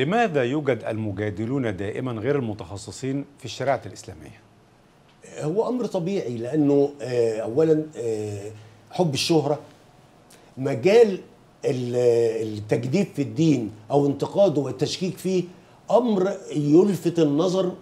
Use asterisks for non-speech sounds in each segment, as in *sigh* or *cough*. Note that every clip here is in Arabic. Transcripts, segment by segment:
لماذا يوجد المجادلون دائما غير المتخصصين في الشريعة الإسلامية؟ هو أمر طبيعي لأنه آه، اولا آه، حب الشهرة مجال ال- التجديد في الدين أو انتقاده والتشكيك فيه أمر يلفت النظر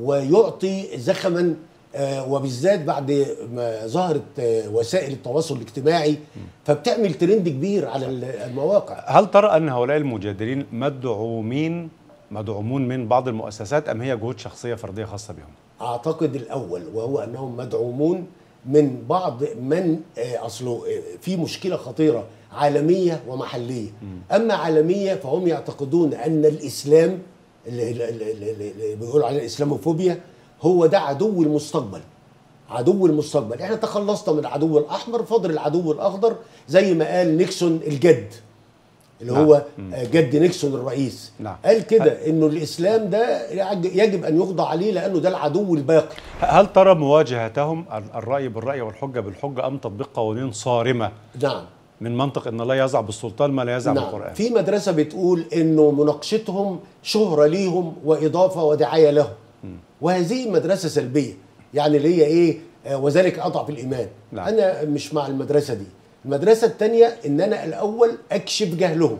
ويعطي زخما وبالذات بعد ما ظهرت آه، وسائل التواصل الاجتماعي فبتعمل ترند كبير على ال- المواقع. هل ترى أن هؤلاء المجادلين مدعومين مدعومون من بعض المؤسسات أم هي جهود شخصية فردية خاصة بهم؟ أعتقد الأول وهو أنهم مدعومون من بعض من آه، أصله آه، في مشكلة خطيرة عالمية ومحلية. أما عالمية فهم يعتقدون أن الإسلام اللي, اللي, اللي, اللي اللي بيقولوا عليه الإسلاموفوبيا هو ده عدو المستقبل. عدو المستقبل. إحنا تخلصنا من العدو الأحمر فاضل العدو الأخضر زي ما قال نيكسون الجد اللي نعم. هو آه، جد نيكسون الرئيس. نعم. قال كده إنه الإسلام ده يجب أن يخضع عليه لأنه ده العدو الباقي. هل ترى مواجهتهم الرأي بالرأي والحجة بالحجة أم تطبيق قوانين صارمة؟ نعم. من منطق أن لا يزع بالسلطان ما لا يزع نعم. بالقرآن؟ في مدرسة بتقول إنه مناقشتهم شهرة ليهم وإضافة ودعاية لهم. وهذه مدرسة سلبية. يعني اللي هي إيه؟ آه، وذلك أضعف الإيمان. نعم. أنا مش مع المدرسة دي. المدرسة الثانية إن أنا الأول أكشف جهلهم.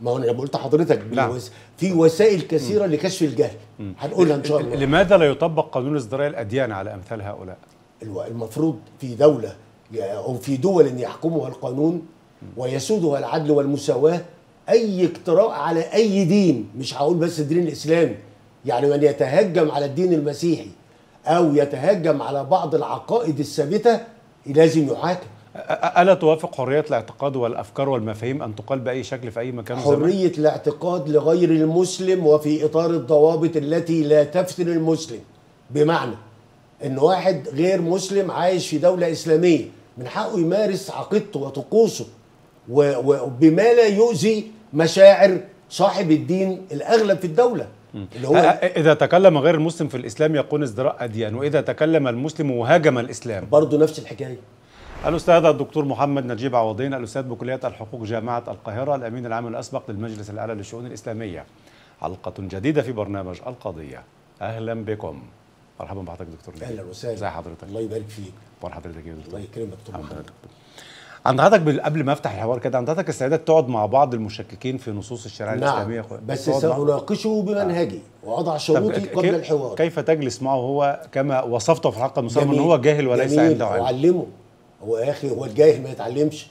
ما هو أنا قلت لحضرتك نعم. في وسائل كثيرة لكشف الجهل. هنقولها إن شاء الله. لماذا لا يطبق قانون ازدراء الأديان على أمثال هؤلاء؟ المفروض في دولة أو في دول أن يحكمها القانون ويسودها العدل والمساواة أي اقتراء على أي دين مش هقول بس الدين الإسلامي يعني من يتهجم على الدين المسيحي أو يتهجم على بعض العقائد الثابتة لازم يحاكم ألا توافق حرية الاعتقاد والأفكار والمفاهيم أن تقال بأي شكل في أي مكان؟ حرية الاعتقاد لغير المسلم وفي إطار الضوابط التي لا تفتن المسلم بمعنى إن واحد غير مسلم عايش في دولة إسلامية من حقه يمارس عقيدته وطقوسه وبما لا يؤذي مشاعر صاحب الدين الأغلب في الدولة اللي هو إذا تكلم غير المسلم في الإسلام يكون ازدراء أديان وإذا تكلم المسلم وهاجم الإسلام. برضه نفس الحكاية. الأستاذ الدكتور محمد نجيب عوضين الأستاذ بكلية الحقوق جامعة القاهرة الأمين العام الأسبق للمجلس الأعلى للشؤون الإسلامية. حلقة جديدة في برنامج القضية. أهلا بكم. مرحبا بحضرتك دكتور. أهلا وسهلا. ازي حضرتك؟ الله يبارك فيك. أخبار حضرتك يا دكتور. الله يكرمك دكتور الحمد لله محمد دكتور. عند حضرتك قبل ما افتح الحوار كده عند حضرتك استعداد تقعد مع بعض المشككين في نصوص الشريعه الإسلامية نعم أخويا؟ بس سأناقشه بمنهجي وأضع طب شروطي قبل كيف- الحوار كيف تجلس معه هو كما وصفته في الحلقة المسلمه ان. هو جاهل وليس. عنده علم وعلمه هو يا أخي هو الجاهل ما يتعلمش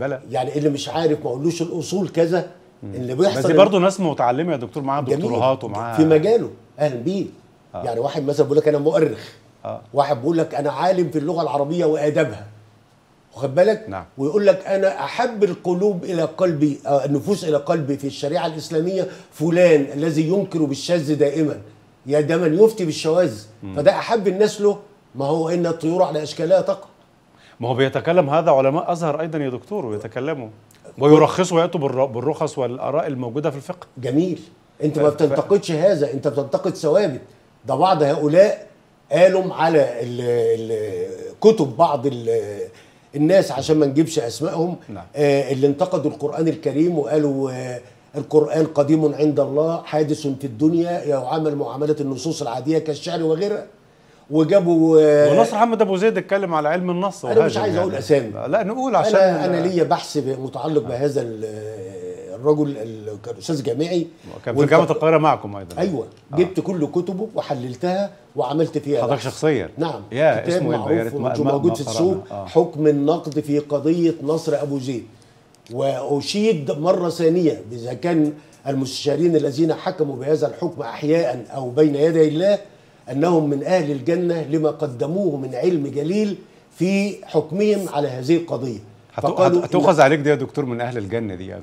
بلى يعني اللي مش عارف ما اقولوش الأصول كذا اللي بيحصل بس دي برضه ناس متعلمة يا دكتور معاها جميل. دكتوراه ومعاها في مجاله أهلا بيه يعني واحد مثلا بيقول لك أنا مؤرخ آه. واحد بيقول لك أنا عالم في اللغة العربية وادابها واخد بالك؟ نعم. ويقول لك أنا أحب القلوب إلى قلبي آه، النفوس إلى قلبي في الشريعة الإسلامية فلان الذي ينكر بالشاذ دائما. يا ده من يفتي بالشواذ. فده أحب الناس له. ما هو إن الطيور على إشكالها تقع. ما هو بيتكلم هذا علماء أزهر أيضا يا دكتور ويتكلموا. ويرخصوا ويأتوا بالر- بالرخص والآراء الموجودة في الفقه. جميل. أنت ما بتنتقدش هذا أنت بتنتقد ثوابت. ده بعض هؤلاء قالوا على كتب بعض الناس عشان ما نجيبش أسمائهم نعم. آه، اللي انتقدوا القرآن الكريم وقالوا آه، القرآن قديم عند الله حادث في الدنيا يعامل معاملة النصوص العادية كالشعر وغيرها وجابوا آه، ونصر محمد أبو زيد اتكلم على علم النص أنا مش عايز أقول أسامي. لا نقول عشان أنا أنا ليا بحث متعلق بهذا ال- الرجل ال- كان أستاذ جامعي كان في جامعة القاهرة معكم أيضا أيوه جبت كل كتبه وحللتها وعملت فيها حضرتك. شخصيا نعم يا كتاب اسمه؟ يا معروف موجود- في. السوق آه. حكم النقد في قضية نصر أبو زيد وأشيد مرة ثانية إذا كان المستشارين الذين حكموا بهذا الحكم احياء أو بين يدي الله أنهم من أهل الجنة لما قدموه من علم جليل في حكمهم على هذه القضية هتؤخذ عليك دي يا دكتور من أهل الجنة دي يعني.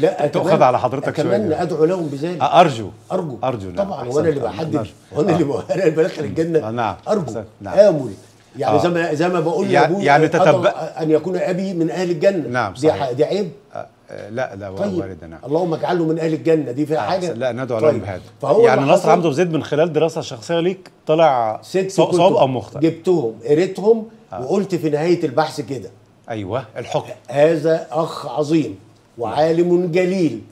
لا *laughs* تؤخذ على حضرتك شوية. أتمنى أدعو لهم بذلك. أرجو. أرجو. أرجو نعم. طبعا. وأنا اللي آه، بحدد. نرجو. وأنا اللي آه. أنا اللي بدخل الجنة. آه، نعم. أرجو. نعم. امل يعني آه. زي ما زي ما بقول يعني- لابويا يعني أضع تتبع- أن يكون أبي من أهل الجنة. نعم، دي صحيح. ح- دي عيب. آه، آه، لا لا طيب. وارد نعم. اللهم اجعله من أهل الجنة. دي فيها حاجة؟ لا ندعو لهم طيب. بهذا. فهو يعني نصر حصل حمد ابو زيد من خلال دراسة شخصية ليك طلع صواب أو مخطئ؟ جبتهم قريتهم وقلت في نهاية البحث كده. أيوه الحكم. هذا أخ عظيم وعالم جليل.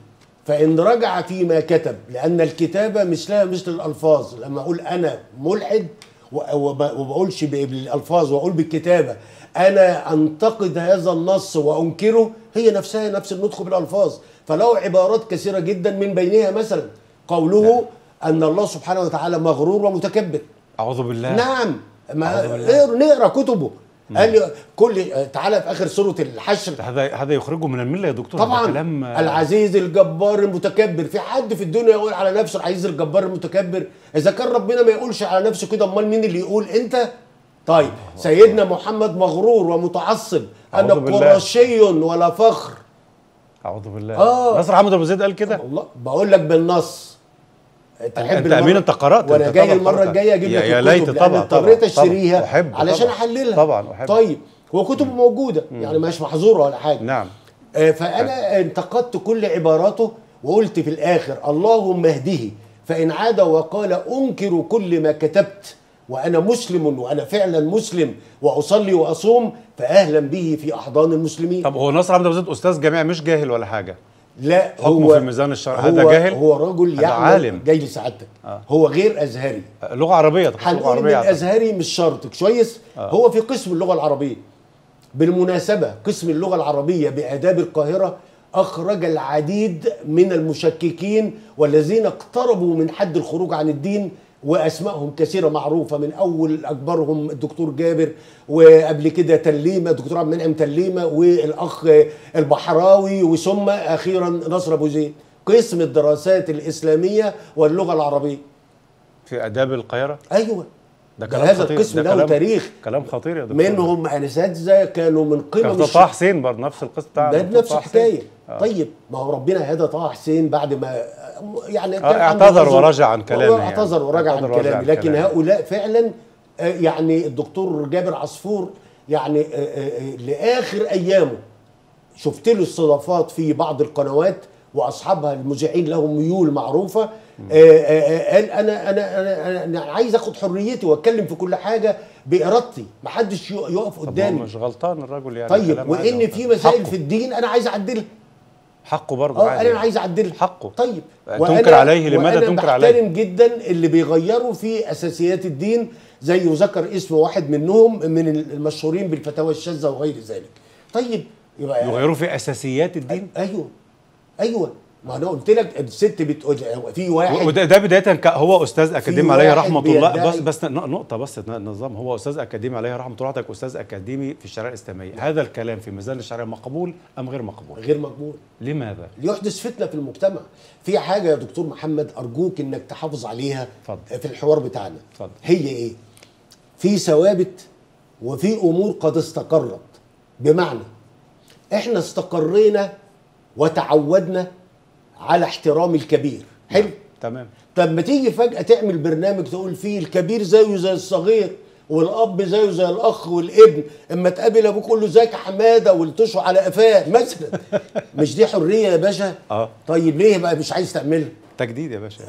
فإن رجع فيما كتب لأن الكتابة مثلها مثل الألفاظ. لما أقول أنا ملحد وبقولش بالألفاظ وأقول بالكتابة أنا أنتقد هذا النص وأنكره هي نفسها نفس النطق بالألفاظ. فله عبارات كثيرة جدا من بينها مثلا قوله أن الله سبحانه وتعالى مغرور ومتكبر. أعوذ بالله. نعم. ما أعوذ نقرأ كتبه. قال لي كل تعالى في آخر سورة الحشر. هذا هذا يخرجه من الملة يا دكتور طبعا كلام العزيز الجبار المتكبر. في حد في الدنيا يقول على نفسه العزيز الجبار المتكبر؟ إذا كان ربنا ما يقولش على نفسه كده أمال مين اللي يقول؟ أنت؟ طيب سيدنا محمد مغرور ومتعصب. أنا. قرشي ولا فخر. أعوذ بالله. آه. نصر حمد أبو زيد قال كده؟ والله بقول لك بالنص تحب أمين، أنت قرأت، وأنا جاي المرة. الجاية أجيب لك يا ليت طبعا، اضطريت اشتريها. أحب علشان. أحللها. طبعا أحب. طيب هو كتب موجودة يعني مش محظوره ولا حاجة. نعم. آه، فأنا انتقدت كل عباراته وقلت في الآخر اللهم اهده فإن عاد وقال أنكر كل ما كتبت وأنا مسلم وأنا فعلا مسلم وأصلي وأصوم فاهلا به في أحضان المسلمين. طب هو نصر حمد ابو زيد أستاذ جامعي مش جاهل ولا حاجة؟ لا هو في الميزان الشرعي. هذا جاهل؟ هو رجل يعمل عالم. جاي لسعادتك آه. هو غير أزهري لغة عربية لغة عربية. الازهري مش شرط كويس هو في قسم اللغة العربية بالمناسبة قسم اللغة العربية بآداب القاهرة أخرج العديد من المشككين والذين اقتربوا من حد الخروج عن الدين واسمائهم كثيرة معروفة. من أول أكبرهم الدكتور جابر وقبل كده تليمة الدكتور عبد المنعم تليمة والأخ البحراوي وثم أخيرا نصر أبو زيد. قسم الدراسات الإسلامية واللغة العربية. في آداب القاهرة؟ أيوه. ده كلام هذا خطير القسم له تاريخ كلام خطير يا دكتور منهم اساتذه كانوا من كان قمم الش- طه حسين برضه نفس القصة بتاع ده نفس الحكاية. آه. طيب ما هو ربنا هدى طه حسين بعد ما يعني كان آه، عنده اعتذر. ورجع عن كلامه يعني. اعتذر ورجع عن كلامه لكن كلامه. هؤلاء فعلا آه، يعني الدكتور جابر عصفور يعني آه، آه، لآخر أيامه شفت له استضافات في بعض القنوات واصحابها المذيعين لهم ميول معروفة آه، آه، آه، قال أنا أنا أنا, أنا, أنا عايز آخد حريتي وأتكلم في كل حاجة بإرادتي محدش يق- يقف طب قدامي مش غلطان الراجل يعني طيب. وإن في مسائل. في الدين أنا عايز أعدلها حقه برضه آه عادي أنا عايز أعدلها حقه. طيب تنكر عليه، لماذا تنكر عليه؟ بحترم جدا اللي بيغيروا في أساسيات الدين زي ذكر اسم واحد منهم من المشهورين بالفتاوى الشاذة وغير ذلك طيب يبقى يغيروا في أساسيات الدين أيوه أيوه. ما أنا قلت لك الست بتقول في واحد وده ده بداية هو أستاذ أكاديمي عليه رحمة الله. بس بس نقطة بس نظام. هو أستاذ أكاديمي عليه رحمة الله. حضرتك أستاذ أكاديمي في الشريعه الاسلاميه هذا الكلام في ميزان الشريعه مقبول أم غير مقبول؟ غير مقبول. لماذا؟ ليحدث فتنة في المجتمع. في حاجة يا دكتور محمد أرجوك إنك تحافظ عليها اتفضل. في الحوار بتاعنا. اتفضل. هي إيه؟ في ثوابت وفي أمور قد استقرت. بمعنى إحنا استقرينا وتعودنا على احترام الكبير. حلو؟ تمام. طب ما تيجي فجأة تعمل برنامج تقول فيه الكبير زيه زي الصغير والأب زيه زي الأخ والابن أما تقابل أبوك قول له إزيك يا حمادة؟ والتشه على قفاه مثلا. *laughs* مش دي حرية يا باشا؟ آه. طيب ليه بقى مش عايز تعملها؟ تجديد يا باشا.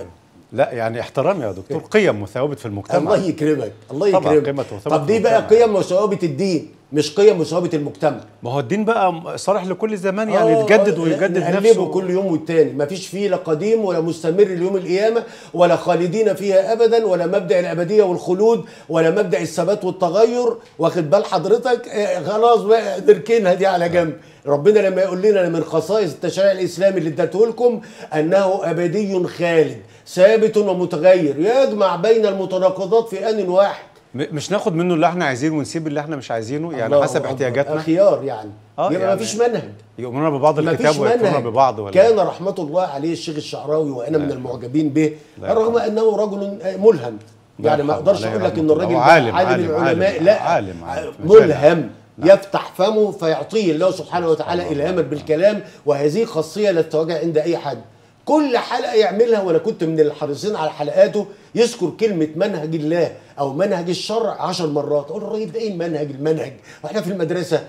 لا يعني احترام يا دكتور. *laughs* قيم وثوابت في المجتمع. الله يكرمك الله طبعا يكرمك. قيمة وثوابت طب دي بقى. قيم وثوابت الدين. مش قيم وثوابت المجتمع. ما هو الدين بقى صالح لكل زمان يعني آه، يتجدد ويجدد نفسه. كل يوم والتاني. مفيش فيه لا قديم ولا مستمر ليوم القيامة ولا خالدين فيها أبدا ولا مبدأ الأبدية والخلود ولا مبدأ الثبات والتغير. واخد بال حضرتك؟ آه، خلاص بقى نركنها دي على جنب. ربنا لما يقول لنا من خصائص التشريع الإسلامي اللي اديته لكم أنه أبدي خالد ثابت ومتغير. يجمع بين المتناقضات في آن واحد. مش ناخد منه اللي إحنا عايزينه ونسيب اللي إحنا مش عايزينه يعني حسب. احتياجاتنا خيار يعني آه، يبقى يعني مفيش منهج يؤمنون ببعض الكتاب ويكفرون منهج ببعض ولا كان رحمة الله عليه الشيخ الشعراوي وأنا من المعجبين به رغم. أنه رجل ملهم يعني ما عليه أقول لك الله. الراجل عالم، عالم عالم، العلماء عالم، لا عالم، عالم. ملهم نعم. يفتح فمه فيعطيه الله سبحانه وتعالى الله. إلهاما بالكلام وهذه خاصية لا تتواجه عند أي حد كل حلقة يعملها وأنا كنت من الحريصين على حلقاته يذكر كلمة منهج الله أو منهج الشرع عشر مرات. أقول الراجل ده إيه المنهج؟ المنهج. وإحنا في المدرسة.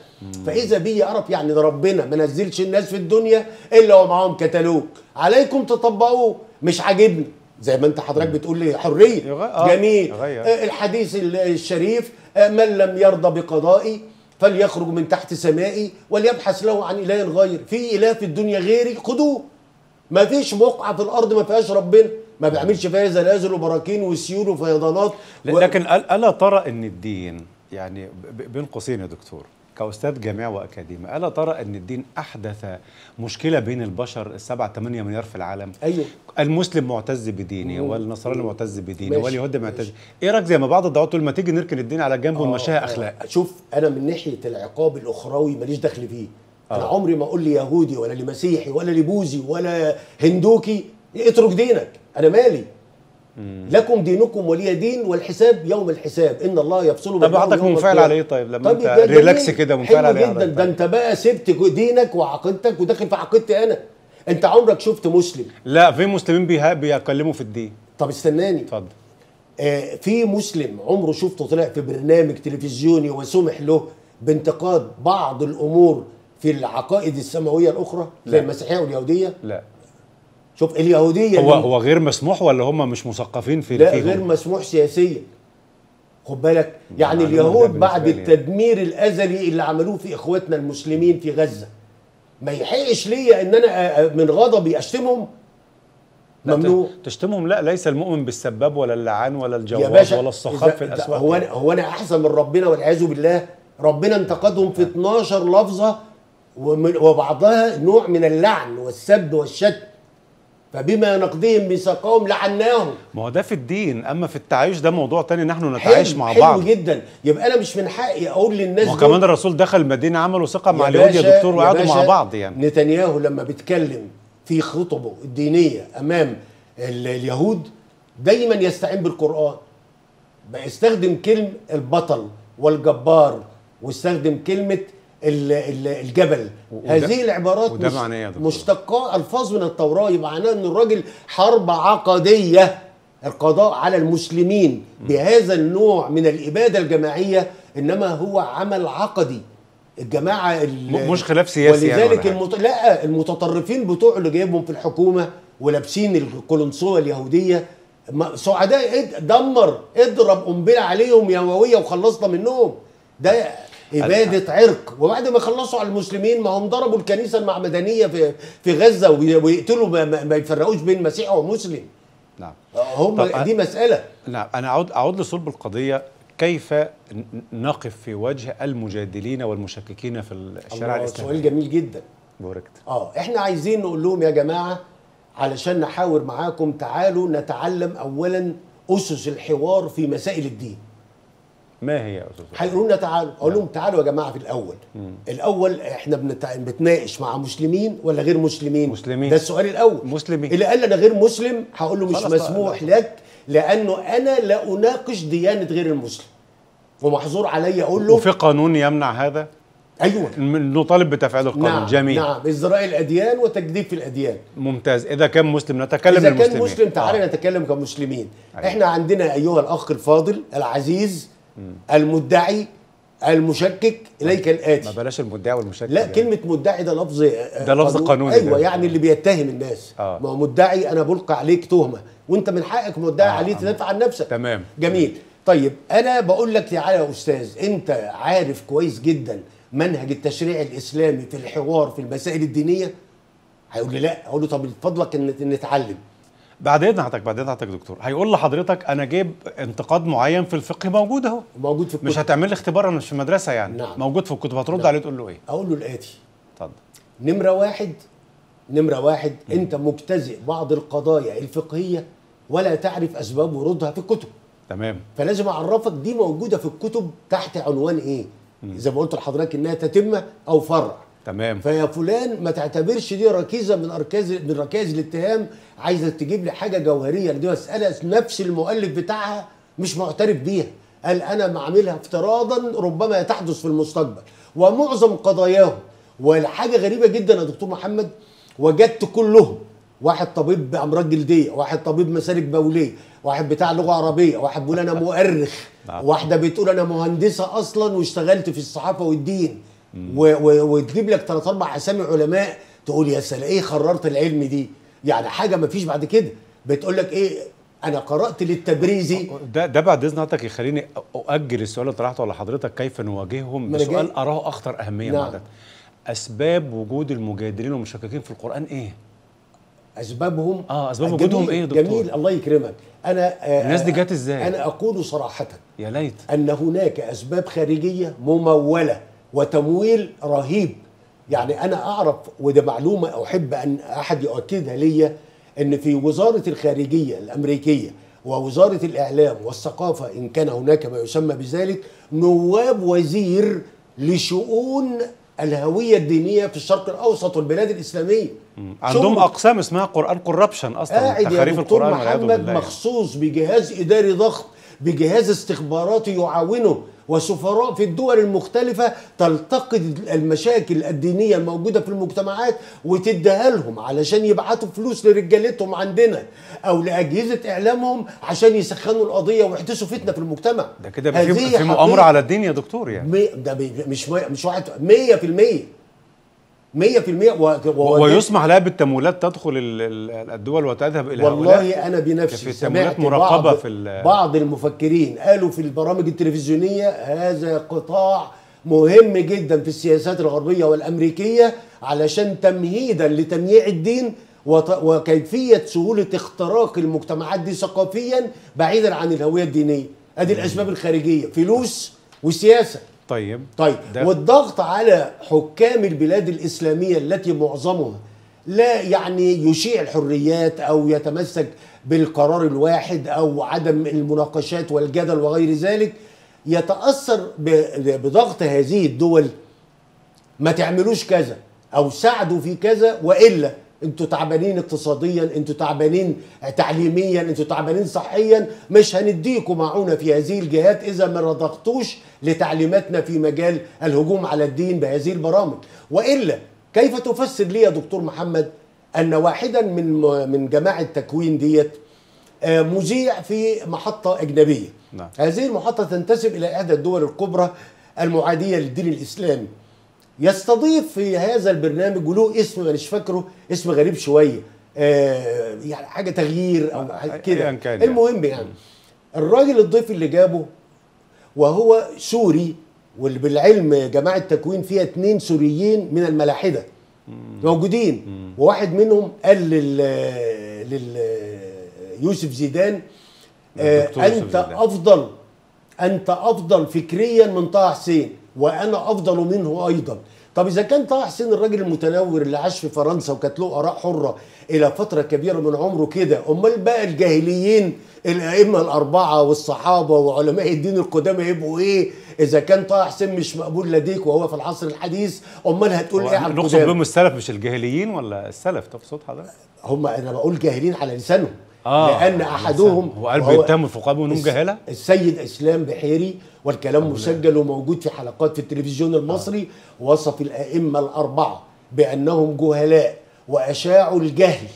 فإذا بي يعرف يعني ده ربنا ما نزلش الناس في الدنيا إلا ومعاهم كتالوج. عليكم تطبقوه. مش عاجبني. زي ما أنت حضرتك بتقول لي حرية. آه، جميل. يغير. آه، الحديث ال- الشريف آه، من لم يرضى بقضائي فليخرج من تحت سمائي وليبحث له عن إله غير. في إله في الدنيا غيري؟ خدوه. ما فيش بقعه في الأرض ما فيهاش ربنا ما بيعملش فيها زلازل وبراكين وسيول وفيضانات و... لكن ألا ترى إن الدين يعني بين قوسين يا دكتور كأستاذ جامعي وأكاديمي ألا ترى إن الدين أحدث مشكلة بين البشر السبعة 8 مليار في العالم أيوه المسلم معتز بدينه. والنصراني معتز بدينه. واليهودي معتز. إيه رأيك زي ما بعض الدعوات تقول ما تيجي نركن الدين على جنب آه، ونمشيها. أخلاق شوف أنا من ناحية العقاب الأخروي ماليش دخل فيه أنا آه. عمري ما أقول ليهودي ولا لمسيحي ولا لبوذي ولا هندوكي. اترك دينك. أنا مالي. لكم دينكم ولي دين والحساب يوم الحساب. إن الله يفصل طب يوم منفعل القيامة. عليه طيب؟ لما أنت ده جميل. ريلاكس كده منفعل عليه جدا. حضرتك. ده أنت بقى سبت دينك وعقيدتك وداخل في عقيدتي أنا. أنت عمرك شفت مسلم؟ لا في مسلمين بيتكلموا في الدين. طب استناني. اتفضل. آه، في مسلم عمره شفته طلع في برنامج تلفزيوني وسمح له بانتقاد بعض الأمور في العقائد السماوية الأخرى زي. المسيحية واليهودية؟ لا. شوف اليهودية هو هو غير مسموح ولا هم مش مثقفين في لا فيهم؟ غير مسموح سياسيا. خد بالك يعني اليهود بعد. التدمير الأزلي اللي عملوه في اخواتنا المسلمين في غزة ما يحقش ليا إن أنا من غضبي أشتمهم؟ ممنوع. تشتمهم؟ لا ليس المؤمن بالسباب ولا اللعان ولا الجواب ولا الصخاب في الأسواق. هو أنا هو أنا أحسن من ربنا والعياذ بالله. ربنا انتقدهم في 12 لفظة وبعضها نوع من اللعن والسب والشتم فبما نقضيهم ميثاقهم لعناهم. ما هو ده في الدين أما في التعايش ده موضوع تاني نحن نتعايش حلو مع حلو بعض. جدا. يبقى أنا مش من حقي أقول للناس ما كمان الرسول دخل المدينة عملوا ثقة مع اليهود يا دكتور وقعدوا مع بعض يعني. نتنياهو لما بيتكلم في خطبه الدينية أمام ال- اليهود دايما يستعين بالقرآن. بيستخدم كلمه البطل والجبار واستخدم كلمة الجبل. وده- هذه العبارات وده مش- معناه يا دكتور؟ مشتقات ألفاظ من التوراة يبقى معناه إن الراجل حرب عقدية القضاء على المسلمين. بهذا النوع من الإبادة الجماعية إنما هو عمل عقدي. الجماعة ال- م- مش خلاف سياسي يعني ولذلك حاجة. المت... لا المتطرفين بتوع اللي جايبهم في الحكومة ولابسين القلنسوة اليهودية ما- سعداء دمر اضرب قنبلة عليهم يوميه وخلصنا منهم. ده إبادة عرق. وبعد ما خلصوا على المسلمين ما هم ضربوا الكنيسة المعمدانية في في غزة وي- ويقتلوا ما, يفرقوش بين مسيحي ومسلم. نعم. هم دي مسألة. نعم أنا اعود أعود لصلب القضية. كيف نقف في وجه المجادلين والمشككين في الشارع الإسلامي؟ سؤال جميل جدا. بوركت. آه إحنا عايزين نقول لهم يا جماعة علشان نحاور معاكم تعالوا نتعلم اولا أسس الحوار في مسائل الدين. ما هي يا أستاذ هيقولوا لنا تعالوا. أقول لهم تعالوا يا جماعة في الأول. الأول إحنا بنتع- بنتناقش مع مسلمين ولا غير مسلمين؟ مسلمين. ده السؤال الأول. مسلمين. اللي قال أنا غير مسلم هقول له مش مسموح لا. لك لأنه أنا لا أناقش ديانة غير المسلم. ومحظور عليا أقول له وفي قانون يمنع هذا؟ أيوه. نطالب بتفعيل القانون. نعم جميل. نعم. ازراء الاديان وتجديد في الأديان. ممتاز. إذا كان مسلم نتكلم إذا المسلمين كان مسلم تعالى آه. نتكلم كمسلمين. أيوة. إحنا عندنا أيها الأخ الفاضل العزيز المدعي المشكك إليك ما الآتي. بلاش المدعي والمشكك لا يعني. كلمة مدعي ده لفظ آه، ده لفظ قانون- قانوني أيوه ده. يعني اللي بيتهم الناس. آه. ما هو مدعي أنا بلقى عليك تهمة. وأنت من حقك مدعي آه، عليه آه. تدافع عن نفسك. تمام. جميل. طيب أنا بقول لك تعالى يا أستاذ أنت عارف كويس جدا منهج التشريع الإسلامي في الحوار في المسائل الدينية؟ هيقول لي لا. أقول له طب فضلك إن نتعلم. بعد إذن حضرتك بعد إذن حضرتك دكتور هيقول لحضرتك أنا جايب انتقاد معين في الفقه موجود أهو. موجود في الكتب. مش هتعمل لي اختبار أنا مش في مدرسه يعني. نعم. موجود في الكتب هترد نعم. عليه تقول له إيه؟ أقول له الآتي. اتفضل. نمرة واحد نمرة واحد أنت مبتزئ بعض القضايا الفقهية ولا تعرف أسباب ورودها في الكتب. تمام. فلازم أعرفك دي موجودة في الكتب تحت عنوان إيه؟ زي ما قلت لحضرتك إنها تتمه أو فرع تمام. فيا فلان ما تعتبرش دي ركيزة من اركاز من ركائز الاتهام عايزة تجيب لي حاجة جوهرية دي مسألة نفس المؤلف بتاعها مش معترف بيها. قال أنا معاملها افتراضا ربما تحدث في المستقبل. ومعظم قضاياهم والحاجة غريبة جدا يا دكتور محمد وجدت كلهم. واحد طبيب بأمراض جلدية واحد طبيب مسالك بولية واحد بتاع لغة عربية واحد بيقول أنا مؤرخ نعم. واحدة بتقول أنا مهندسة أصلا واشتغلت في الصحافة والدين. وتجيب لك ثلاث أربع أسامي علماء تقول يا سلام إيه خررت العلم دي؟ يعني حاجة ما فيش بعد كده. بتقول لك إيه أنا قرأت للتبريزي ده ده بعد إذن حضرتك يخليني اؤجل السؤال اللي طرحته على حضرتك كيف نواجههم؟ بسؤال. أراه أخطر أهمية نعم. بعد أسباب وجود المجادلين والمشككين في القرآن إيه؟ أسبابهم؟ آه، أسباب جميل- وجودهم إيه يا دكتور؟ جميل الله يكرمك. أنا آه، الناس دي جت إزاي؟ أنا أقول صراحة يا ليت. أن هناك أسباب خارجية ممولة. وتمويل رهيب. يعني أنا أعرف وده معلومة أحب أن أحد يؤكدها لي إن في وزارة الخارجية الأمريكية ووزارة الإعلام والثقافة إن كان هناك ما يسمى بذلك نواب وزير لشؤون الهوية الدينية في الشرق الأوسط والبلاد الإسلامية. عندهم أقسام اسمها قرآن كوربشن أصلا قاعد يا دكتور محمد بالله مخصوص بجهاز إداري ضخم بجهاز استخباراتي يعاونه وسفراء في الدول المختلفة تلتقط المشاكل الدينية الموجودة في المجتمعات وتديها لهم علشان يبعتوا فلوس لرجالتهم عندنا أو لأجهزة إعلامهم عشان يسخنوا القضية ويحدثوا فتنة في المجتمع. ده كده في حقيقة. على الدين يا دكتور يعني. ده مش مش واحد 100% 100% و- ويسمح لها بالتمويلات تدخل ال- ال- الدول وتذهب إلى هؤلاء. والله أنا بنفسي سمعت مراقبة بعض في ال- بعض المفكرين قالوا في البرامج التلفزيونية هذا قطاع مهم جدا في السياسات الغربية والأمريكية علشان تمهيدا لتمييع الدين وت- وكيفية سهولة اختراق المجتمعات دي ثقافيا بعيدا عن الهوية الدينية. أدي الأسباب الخارجية فلوس وسياسة. طيب. طيب ده- والضغط على حكام البلاد الإسلامية التي معظمها لا يعني يشيع الحريات أو يتمسك بالقرار الواحد أو عدم المناقشات والجدل وغير ذلك يتأثر بضغط هذه الدول ما تعملوش كذا أو ساعدوا في كذا وإلا. أنتوا تعبانين اقتصاديا أنتوا تعبانين تعليميا أنتوا تعبانين صحيا مش هنديكم معونة في هذه الجهات إذا ما رضختوش لتعليماتنا في مجال الهجوم على الدين بهذه البرامج. وإلا كيف تفسر لي يا دكتور محمد أن واحدا من من جماعة تكوين ديت آه، مذيع في محطة أجنبية؟ نعم. هذه المحطة تنتسب إلى إحدى الدول الكبرى المعادية للدين الإسلامي. يستضيف في هذا البرنامج وله اسم مش فاكره اسم غريب شوية. آه يعني حاجة تغيير أو كده. يعني. المهم يعني الراجل الضيف اللي جابه وهو سوري واللي بالعلم جماعة تكوين فيها اتنين سوريين من الملاحدة موجودين. وواحد منهم قال لل لل يوسف زيدان آه أنت زيدان. أفضل أنت أفضل فكريا من طه حسين. وأنا أفضل منه أيضا. طب إذا كان طه حسين الراجل المتنور اللي عاش في فرنسا وكانت له آراء حرة إلى فترة كبيرة من عمره كده أمال بقى الجاهليين الأئمة الأربعة والصحابة وعلماء الدين القدامى يبقوا إيه؟ إذا كان طه حسين مش مقبول لديك وهو في العصر الحديث أمال هتقول إيه على نقصد بهم السلف مش الجاهليين ولا السلف؟ تقصد حضرتك؟ هم أنا بقول جاهلين على لسانهم. آه، لأن أحدهم. هو قال وهو بيتهموا الفقهاء بانهم جاهله؟ السيد إسلام بحيري والكلام مسجل وموجود في حلقات في التلفزيون المصري وصف الأئمة الأربعة بأنهم جهلاء وأشاعوا الجهل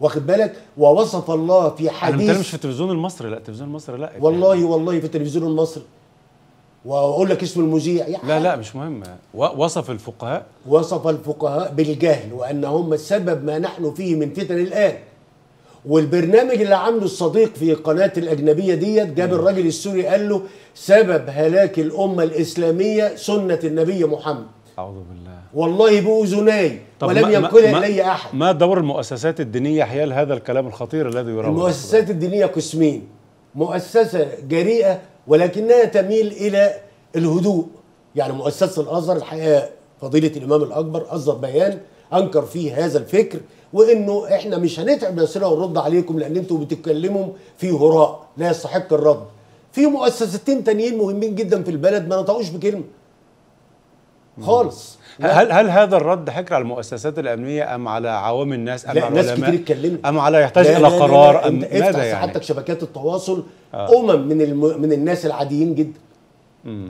واخد بالك؟ ووصف الله في أنا متهيألي مش حديث في التلفزيون المصري لا التلفزيون المصري لا والله والله في التلفزيون المصري. وأقول لك اسم المذيع يعني لا لا مش مهم. وصف الفقهاء. وصف الفقهاء بالجهل وأنهم سبب ما نحن فيه من فتن الآن. والبرنامج اللي عامله الصديق في قناة الأجنبية ديت جاب الراجل السوري قال له سبب هلاك الأمة الإسلامية سنة النبي محمد. أعوذ بالله. والله بأذناي ولم ينقلها إلي أحد. ما دور المؤسسات الدينية حيال هذا الكلام الخطير الذي يروج المؤسسات الدينية قسمين مؤسسة جريئة ولكنها تميل إلى الهدوء. يعني مؤسسة الأزهر الحقيقة فضيلة الإمام الأكبر اصدر بيان أنكر فيه هذا الفكر وإنه إحنا مش هنتعب نفسنا ونرد عليكم لأن أنتوا بتتكلموا في هراء لا يستحق الرد. في مؤسستين تانيين مهمين جدا في البلد ما نطقوش بكلمة. خالص. هل هل هذا الرد حكر على المؤسسات الأمنية أم على عوام الناس أم لا على ناس كتير اتكلمت. أم على يحتاج إلى قرار؟ أم افتح ماذا يعني؟ سعادتك شبكات التواصل آه. أمم من الم... من الناس العاديين جدا.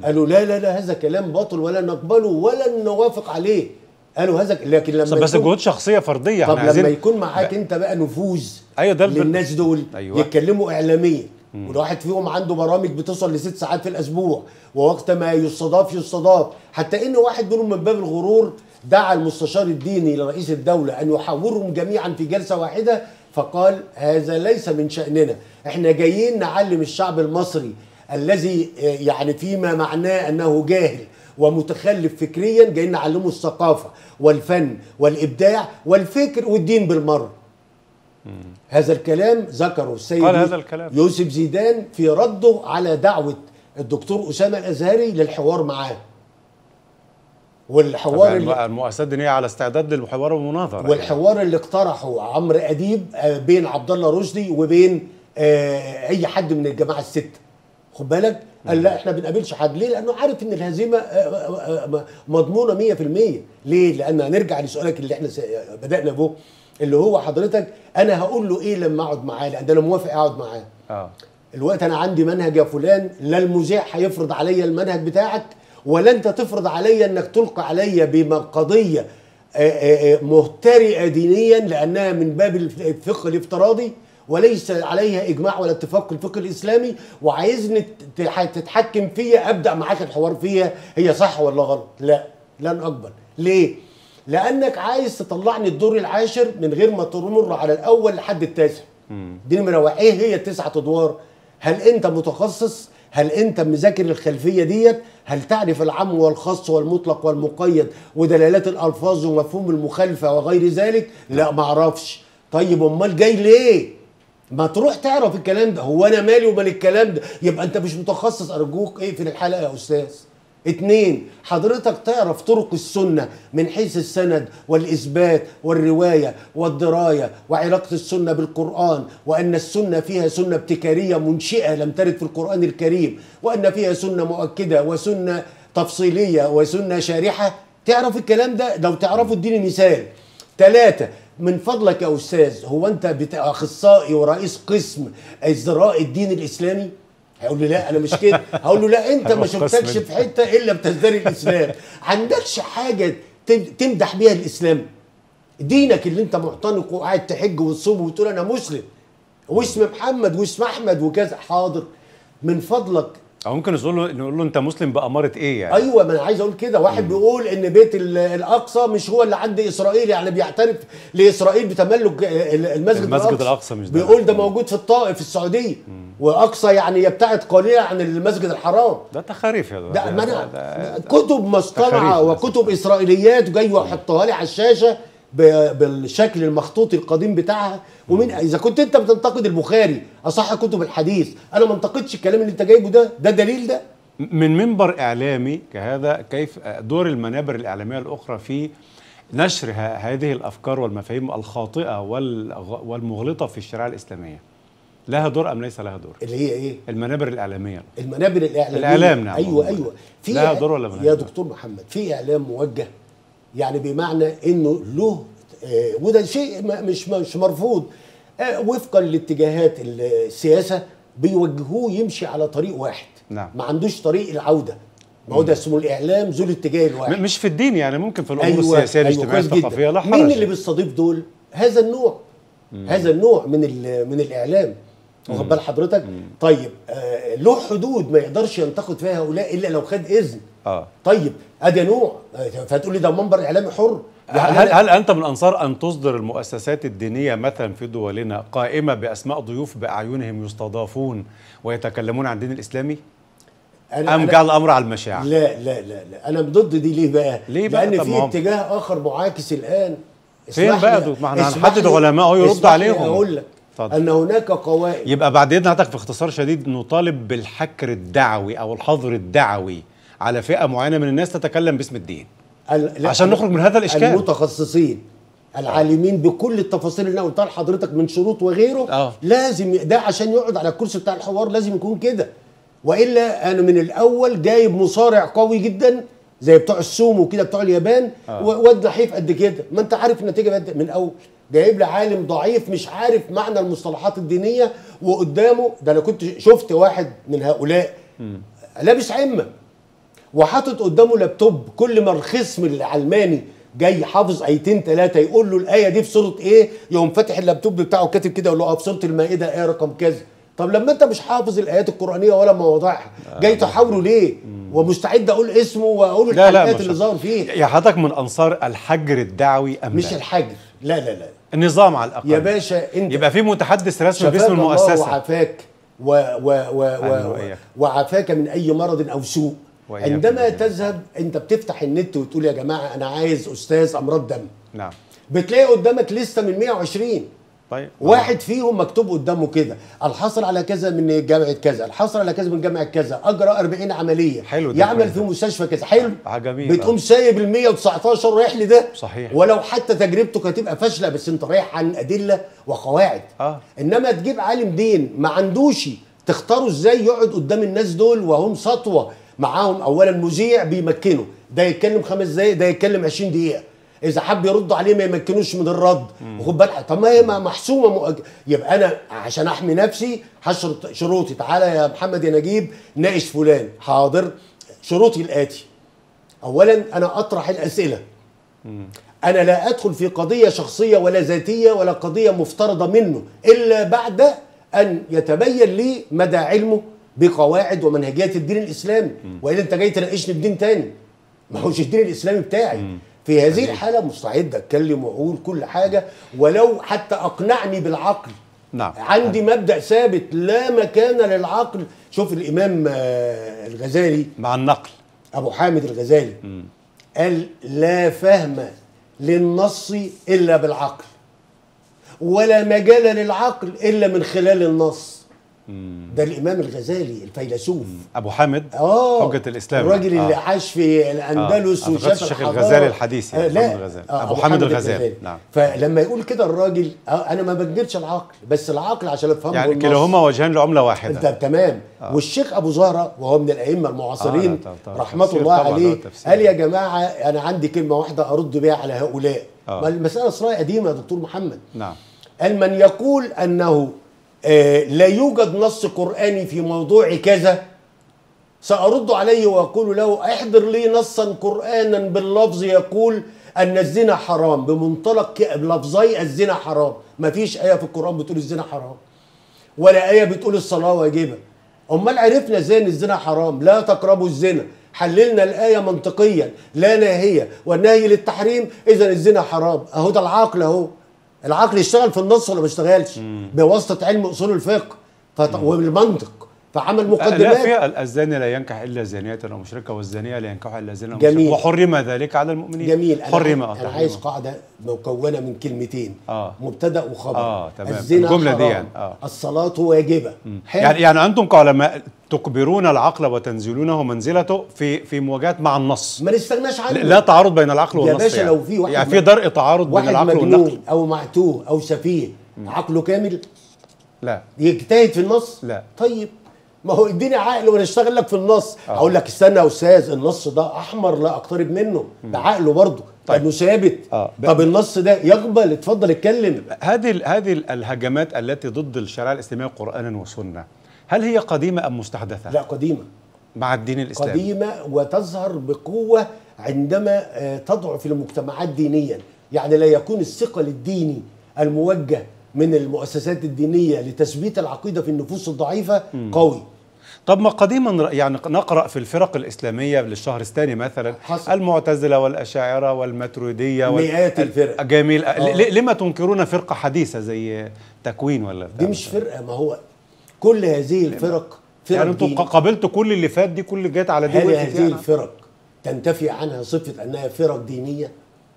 قالوا لا لا لا هذا كلام باطل ولا نقبله ولا نوافق عليه. قالوا هذا لكن لما طب بس يكون- جهود شخصية فردية طب عايزين لما يكون معاك انت بقى نفوذ أيوه ده للناس دول أيوة. يتكلموا اعلاميا. والواحد فيهم عنده برامج بتصل لست ساعات في الأسبوع ووقت ما يستضاف يستضاف. حتى إن واحد منهم من باب الغرور دعا المستشار الديني لرئيس الدولة أن يحاورهم جميعا في جلسة واحدة فقال هذا ليس من شأننا. إحنا جايين نعلم الشعب المصري الذي آه، يعني فيما معناه أنه جاهل. ومتخلف فكريا جايين نعلمه الثقافة والفن والإبداع والفكر والدين بالمرة. هذا الكلام ذكره السيد قال هذا الكلام. يوسف زيدان في رده على دعوة الدكتور أسامة الأزهري للحوار معاه. والحوار طبعاً اللي المؤسسات الدينية على استعداد للحوار والمناظرة والحوار اللي اقترحه عمرو أديب آه، بين عبد الله رشدي وبين آه، أي حد من الجماعة السته خد بالك؟ قال لا إحنا بنقابلش حد. ليه؟ لأنه عارف إن الهزيمة آه، آه، آه، مضمونة 100% ليه؟ لأن هنرجع لسؤالك اللي إحنا بدأنا به اللي هو حضرتك أنا هقول له إيه لما أقعد معاه؟ لأن أنا موافق أقعد معاه. آه. الوقت أنا عندي منهج يا فلان لا المذيع هيفرض عليا المنهج بتاعك ولا أنت تفرض عليا إنك تلقى عليا بقضيه مهترئة دينيا لأنها من باب الفقه الافتراضي. وليس عليها إجماع ولا اتفاق الفقه الإسلامي وعايزني تت- تتحكم فيا أبدأ معاك الحوار فيها. هي صح ولا غلط؟ لا لن أقبل. ليه؟ لأنك عايز تطلعني الدور العاشر من غير ما تمر على الأول لحد التاسع. دي نمرة إيه هي التسعه أدوار؟ هل أنت متخصص؟ هل أنت مذاكر الخلفية ديت؟ هل تعرف العام والخاص والمطلق والمقيد ودلالات الألفاظ ومفهوم المخالفة وغير ذلك؟ لا ما أعرفش. طيب أمال جاي ليه؟ ما تروح تعرف الكلام ده. هو أنا مالي ومال الكلام ده؟ يبقى أنت مش متخصص. أرجوك اقفل الحلقة يا أستاذ؟ اتنين حضرتك تعرف طرق السنة من حيث السند والإثبات والرواية والدراية وعلاقة السنة بالقرآن وأن السنة فيها سنة ابتكارية منشئة لم ترد في القرآن الكريم وأن فيها سنة مؤكدة وسنة تفصيلية وسنة شارحة. تعرف الكلام ده؟ لو تعرفوا اديني مثال. ثلاثة من فضلك يا أستاذ هو أنت بت- أخصائي ورئيس قسم ازدراء الدين الإسلامي؟ هيقول لي لا أنا مش كده. هقول له لا أنت ما شفتكش في حتة إلا بتزدري الإسلام. عندكش حاجة تم- تمدح بيها الإسلام؟ دينك اللي أنت معتنق وقاعد تحج وتصوم وتقول أنا مسلم واسم محمد واسم أحمد وكذا. حاضر. من فضلك أو ممكن نقول له نقول له أنت مسلم بأمارة إيه يعني؟ أيوه ما أنا عايز أقول كده. واحد بيقول إن بيت ال- الأقصى مش هو اللي عند إسرائيل يعني بيعترف لإسرائيل بتملك ال- المسجد, المسجد الأقصى. مش ده. بيقول ده موجود في الطائف في السعودية. وأقصى يعني يبتعد قليلا عن المسجد الحرام. ده تخاريف يا ده ده- أنا ده- كتب مصطنعة وكتب إسرائيليات جاي واحطها لي على الشاشة. بالشكل المخطوط القديم بتاعها. ومن إذا كنت أنت بتنتقد البخاري أصح كتب الحديث أنا ما انتقدش الكلام اللي أنت جايبه ده ده دليل ده؟ من منبر إعلامي كهذا كيف دور المنابر الإعلامية الأخرى في نشر هذه الأفكار والمفاهيم الخاطئة والمغلطة في الشريعة الإسلامية. لها دور أم ليس لها دور؟ اللي هي إيه؟ المنابر الإعلامية. المنابر الإعلامية. الإعلام نعم أيوه. أيوه. في لها دور ولا يا؟ دكتور محمد في إعلام موجه يعني بمعنى إنه له آه وده شيء مش مش مرفوض. آه وفقا لاتجاهات السياسة بيوجهوه يمشي على طريق واحد. نعم. ما عندوش طريق العودة. ما هو ده اسمه الإعلام ذو الاتجاه الواحد. مش في الدين يعني ممكن في الأمور السياسية الاجتماعية كويس جدا. الثقافيه لا حرج مين اللي بيستضيف دول؟ هذا النوع. هذا النوع من من الإعلام. واخد بال حضرتك؟ طيب آه له حدود ما يقدرش ينتقد فيها هؤلاء إلا لو خد إذن. آه طيب أدي نوع فتقول لي ده منبر إعلامي حر يعني هل أنا- هل أنت من انصار أن تصدر المؤسسات الدينية مثلا في دولنا قائمة بأسماء ضيوف بأعينهم يستضافون ويتكلمون عن الدين الإسلامي أنا- أم جعل الأمر على المشاع لا لا لا لا أنا ضد دي ليه بقى؟ ليه بقى؟ لأن في اتجاه آخر معاكس الآن فين بقى؟ ما إحنا هنحدد علماء أهو يرد عليهم. أقول لك اتفضل. أن هناك قوائم يبقى بعد اذن حضرتك في اختصار شديد نطالب بالحكر الدعوي أو الحظر الدعوي على فئة معينة من الناس تتكلم باسم الدين عشان نخرج من هذا الإشكال. المتخصصين العالمين بكل التفاصيل اللي أنا قلتها لحضرتك من شروط وغيره آه. لازم ده عشان يقعد على الكرسي بتاع الحوار لازم يكون كده وإلا أنا من الأول جايب مصارع قوي جدا زي بتوع السومو كده بتوع اليابان آه. واد نحيف قد كده ما أنت عارف النتيجة من الأول جايب لي عالم ضعيف مش عارف معنى المصطلحات الدينية وقدامه ده أنا كنت شفت واحد من هؤلاء لابس عمة وحاطط قدامه لابتوب كل ما الخصم العلماني جاي حافظ ايتين ثلاثة يقول له الآية دي في سوره إيه؟ يقوم فاتح اللابتوب بتاعه كاتب كده يقول له آه في سوره المائدة آية رقم كذا. طب لما أنت مش حافظ الآيات القرآنية ولا مواضيعها جاي تحاوره ليه؟ ومستعد أقول اسمه وأقول الحلقات مش اللي ظهر فيها يا حضرتك من أنصار الحجر الدعوي أم مش لا؟ الحجر. لا لا لا. النظام على الأقل. يا باشا أنت يبقى في متحدث رسمي باسم المؤسسة. وعافاك و و و و. وعافاك من أي مرض أو سوء. عندما. تذهب انت بتفتح النت وتقول يا جماعة أنا عايز أستاذ امراض دم نعم بتلاقي قدامك لستة من 120 طيب. واحد فيهم مكتوب قدامه كده الحصل على كذا من جامعة كذا الحصل على كذا من جامعة كذا أجرى 40 عملية حلو ده يعمل في. مستشفى كذا حلو جميل. بتقوم. سايب ال 119 رايح لده صحيح. ولو حتى تجربته هتبقى فاشلة بس انت رايح عن أدلة وقواعد آه. إنما تجيب عالم دين ما عندوش تختاروا إزاي يقعد قدام الناس دول وهم سطوة معاهم اولا مذيع بيمكنه. ده يتكلم خمس دقايق ده يتكلم 20 دقيقة. إذا حب يرد عليه ما يمكنوش من الرد. وخد بالك. طب ما هي محسومة مؤج... يبقى أنا عشان أحمي نفسي هشرط شروطي. تعالى يا محمد يا نجيب ناقش فلان. حاضر. شروطي الآتي. اولا أنا أطرح الأسئلة. أنا لا أدخل في قضية شخصية ولا ذاتية ولا قضية مفترضة منه إلا بعد أن يتبين لي مدى علمه بقواعد ومنهجيات الدين الإسلامي. والا أنت جاي تناقشني بدين تاني. ما هوش الدين الإسلامي بتاعي. في هذه الحالة مستعد أتكلم وأقول كل حاجة. ولو حتى أقنعني بالعقل. نعم. عندي مبدأ ثابت. لا مكان للعقل. شوف الإمام آه، الغزالي. مع النقل. أبو حامد الغزالي. قال لا فهم للنص إلا بالعقل. ولا مجال للعقل إلا من خلال النص. ده الإمام الغزالي الفيلسوف أبو حامد آه حجة الإسلام الراجل اللي آه. عاش في الأندلس آه. وشاف الشيخ. الغزالي الحديث يعني، آه لا الغزالي. آه أبو حامد الغزالي. نعم. فلما يقول كده الراجل آه أنا ما بنكرش العقل بس العقل عشان أفهمه يعني. كلاهما وجهان لعملة واحدة انت تمام آه. والشيخ أبو زهرة وهو من الأئمة المعاصرين آه، رحمة الله طبعاً، عليه آه،. قال يا جماعة أنا عندي كلمة واحدة أرد بيها على هؤلاء آه. المسألة أصلا قديمة يا دكتور محمد نعم قال من يقول أنه آه لا يوجد نص قرآني في موضوع كذا. سأرد عليه وأقول له احضر لي نصا قرآنا باللفظ يقول أن الزنا حرام. بمنطلق لفظي الزنا حرام. ما فيش آية في القرآن بتقول الزنا حرام ولا آية بتقول الصلاة واجبة. أمال عرفنا إزاي إن الزنا حرام؟ لا تقربوا الزنا. حللنا الآية منطقيا لا ناهية. والنهي للتحريم إذا الزنا حرام. أهو ده العقل أهو. العقل يشتغل في النص ولا ما يشتغلش؟ بواسطة علم أصول الفقه. فط... والمنطق. فعمل لا مقدمات في الزاني لا ينكح إلا زانية أو مشركة والزانية لا ينكحها إلا زانية جميل. وحرم ذلك على المؤمنين جميل أنا حرم آه، أنا تحريما. عايز قاعدة مكونة من كلمتين آه. مبتدأ وخبر آه، تمام. الزنا الجملة دي حرام. يعني، آه. الصلاة واجبة. يعني يعني أنتم كعلماء تكبرون العقل وتنزلونه منزلته في في مواجهة مع النص ما نستغناش عنه لا تعارض بين العقل يا والنص باشا يعني. لو في واحد يعني في درء تعارض بين العقل والنقل أو معتوه أو سفيه عقله كامل لا يجتهد في النص لا. طيب ما هو اديني عقل وأنا اشتغل لك في النص. أقول لك استنى يا أستاذ النص ده أحمر لا أقترب منه. ده عقله برضه. طيب. لأنه ثابت. آه. ب- طب النص ده يقبل؟ اتفضل اتكلم. هذه هذه ال- الهجمات التي ضد الشريعة الإسلامية قرآنا وسنة هل هي قديمة أم مستحدثة؟ لا قديمة. مع الدين الإسلامي. قديمة وتظهر بقوة عندما آه، تضعف المجتمعات دينيا. يعني لا يكون الثقل الديني الموجه من المؤسسات الدينية لتثبيت العقيدة في النفوس الضعيفة قوي. طب ما قديما يعني نقرأ في الفرق الإسلامية للشهرستاني مثلا حصل. المعتزلة والأشاعرة والماتريدية وال- مئات الفرق. جميل آه. ل- لما تنكرون فرقة حديثة زي تكوين ولا دي مش فرقة ما هو كل هذه الفرق فرق يعني أنتم. قابلتوا كل اللي فات دي كل جت على دي هل هذه يعني؟ الفرق تنتفي عنها صفة أنها فرق دينية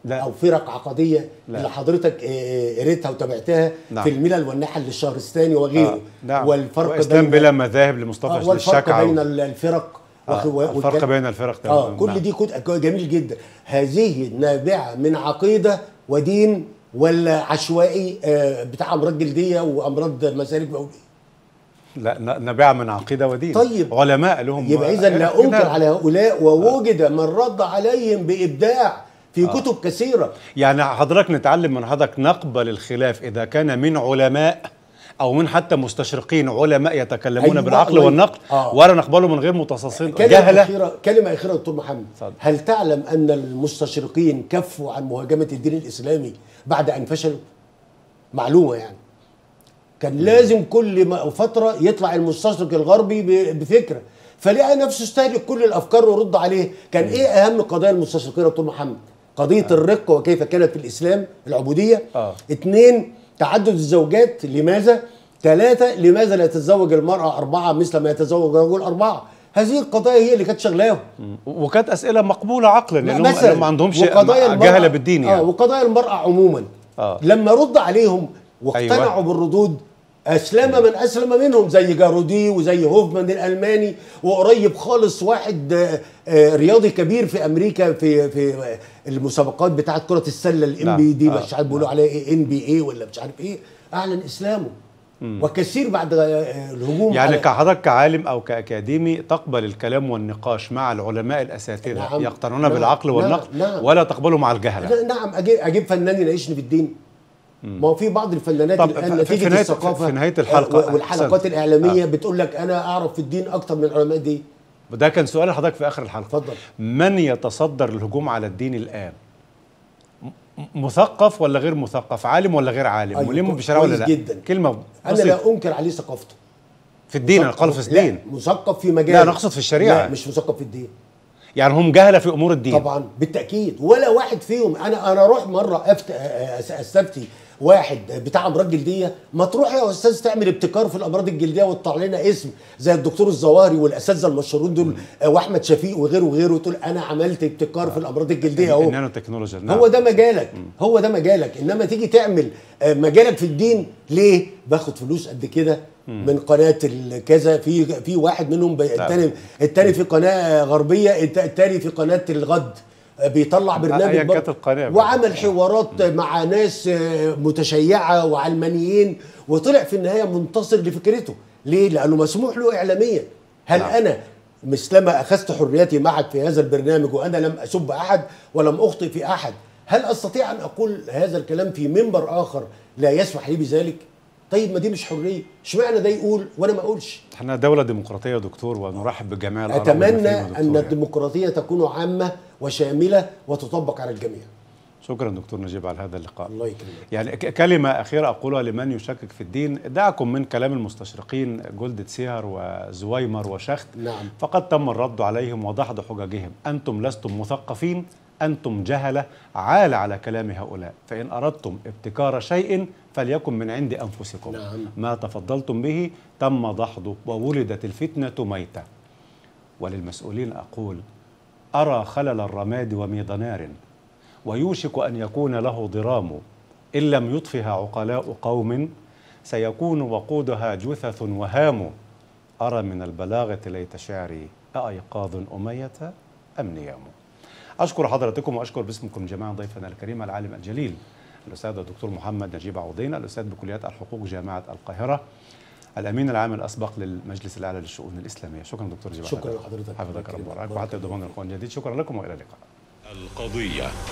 لا. أو فرق عقدية لا. اللي حضرتك آه، قريتها وتابعتها نعم. في الملل والنحل للشهرستاني وغيره آه. نعم والفرق وإسلام بين بلا مذاهب لمصطفى آه، والفرق الشكع بين ال- الفرق آه، الفرق بين الفرق تمام. كل نعم. دي جميل جدا هذه نابعة من عقيدة ودين ولا عشوائي آه، بتاع أمراض جلدية وأمراض مسالك بوليه لا ن- نبيع من عقيدة ودين طيب. علماء لهم يبقى اذا لا كده. أنكر على هؤلاء ووجد من رد عليهم بإبداع في كتب كثيرة. يعني حضرتك نتعلم من حضرتك نقبل الخلاف إذا كان من علماء أو من حتى مستشرقين علماء يتكلمون أيوة، بالعقل الله والنقل آه. ولا نقبله من غير كلمة جهلة. أخيرة كلمة أخيرة دكتور محمد. اتفضل. هل تعلم أن المستشرقين كفوا عن مهاجمة الدين الإسلامي بعد أن فشلوا؟ معلومة يعني. كان لازم كل ما فترة يطلع المستشرق الغربي بفكرة. فلقى نفسه استهلك كل الأفكار ورد عليه. كان إيه أهم قضايا المستشرقين يا دكتور محمد؟ قضية آه. الرق وكيف كانت في الإسلام العبودية آه. اثنين تعدد الزوجات لماذا ثلاثة لماذا لا تتزوج المرأة أربعة مثل ما يتزوج الرجل أربعة هذه القضايا هي اللي كانت شغلاهم وكانت أسئلة مقبولة عقلا لانهم مثلا ما عندهمش جهله بالدين يعني وقضايا المرأة عموما آه. لما رد عليهم واقتنعوا. أيوة. بالردود أسلم من أسلم منهم زي جارودي وزي هوفمان الألماني. وقريب خالص واحد آه، آه، رياضي كبير في أمريكا في في المسابقات بتاعه كرة السلة ال M نعم. BD. آه، مش عارف بيقولوا عليها إيه NBA ولا مش عارف إيه. أعلن إسلامه. وكثير بعد الهجوم يعني كحضرتك كعالم أو كأكاديمي تقبل الكل والنقاش مع العلماء الأساتذة. نعم. يقتنعون نعم. بالعقل نعم. والنقل نعم. ولا تقبله مع الجهلة. نعم. أجيب أجيب فنان يناقشني في الدين. ما هو في بعض الفنانات الان في- في نتيجه نهاية- الثقافه في نهاية الحلقة، آه، والحلقات أحسنت. الإعلامية بتقول لك أنا أعرف في الدين أكتر من علماء الدين ده كان سؤال حضرتك في آخر الحلقة. اتفضل. من يتصدر الهجوم على الدين الآن؟ مثقف ولا غير مثقف؟ عالم ولا غير عالم؟ أيوة، ملم بشرع ولا لا؟ جدا. كلمة أنا بسيطة. لا أنكر عليه ثقافته. في الدين أنا قال في لا، الدين. مثقف في مجال لا، أنا أقصد في الشريعة. لا مش مثقف في الدين. يعني هم جهلة في أمور الدين. طبعا بالتأكيد. ولا واحد فيهم أنا أنا أروح مرة أفت... أستفتي واحد بتاع أمراض جلدية. ما تروح يا أستاذ تعمل ابتكار في الأمراض الجلدية وتطلع لنا اسم زي الدكتور الزواهري والأساتذة المشهورين دول آه، وأحمد شفيق وغيره وغيره وتقول أنا عملت ابتكار في الأمراض الجلدية أهو. النانو تكنولوجيا نعم. هو ده مجالك هو ده مجالك. إنما تيجي تعمل آه، مجالك في الدين ليه؟ باخد فلوس قد كده من قناة الكذا. في في واحد منهم ب- التاني التاني في قناة غربية الت- التاني في قناة الغد. بيطلع برنامج كانت. وعمل حوارات مع ناس متشيعة وعلمانيين وطلع في النهاية منتصر لفكرته. ليه؟ لأنه مسموح له اعلاميا. هل نعم. أنا مثلما أخذت حريتي معك في هذا البرنامج وأنا لم أسب أحد ولم أخطئ في أحد هل أستطيع أن أقول هذا الكلام في منبر آخر لا يسمح لي بذلك؟ طيب ما دي مش حرية. اشمعنى ده يقول وأنا ما اقولش؟ إحنا دولة ديمقراطية يا دكتور ونرحب بجميع أتمنى أن يعني. الديمقراطية تكون عامة وشاملة وتطبق على الجميع. شكرا دكتور نجيب على هذا اللقاء. الله يكرمك. يعني كلمة أخيرة أقولها لمن يشكك في الدين. دعكم من كلام المستشرقين جلدة سيهر وزويمر وشخت. نعم. فقد تم الرد عليهم وضحض حججهم. أنتم لستم مثقفين أنتم جهلة. عال على كلام هؤلاء. فإن أردتم ابتكار شيء فليكن من عند أنفسكم. نعم. ما تفضلتم به تم دحضه وولدت الفتنة ميتة. وللمسؤولين أقول أرى خلل الرماد وميض نار ويوشك أن يكون له ضرام. إن لم يطفها عقلاء قوم سيكون وقودها جثث وهام. أرى من البلاغة ليت شعري أأيقاظ أمية أم نيام؟ أشكر حضراتكم وأشكر باسمكم جميعا ضيفنا الكريم العالم الجليل. الأستاذ الدكتور محمد نجيب عوضين الأستاذ بكليات الحقوق جامعة القاهرة الأمين العام الأسبق للمجلس الأعلى للشؤون الإسلامية. شكرا دكتور نجيب شكرا لحضرتك. حفظك الله. وحتى ضمان القوان جديد شكرا لكم وإلى اللقاء. القضية